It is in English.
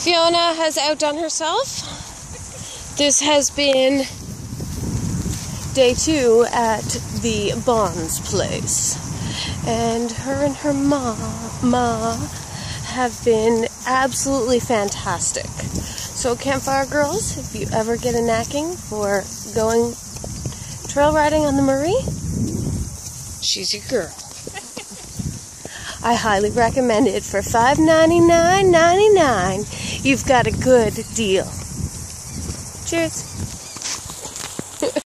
Fiona has outdone herself. This has been day two at the Bonds place. And her and her ma, ma have been absolutely fantastic. So, Campfire Girls, if you ever get a knacking for going trail riding on the Marie, she's your girl. I highly recommend it for $5.99.99. You've got a good deal. Cheers.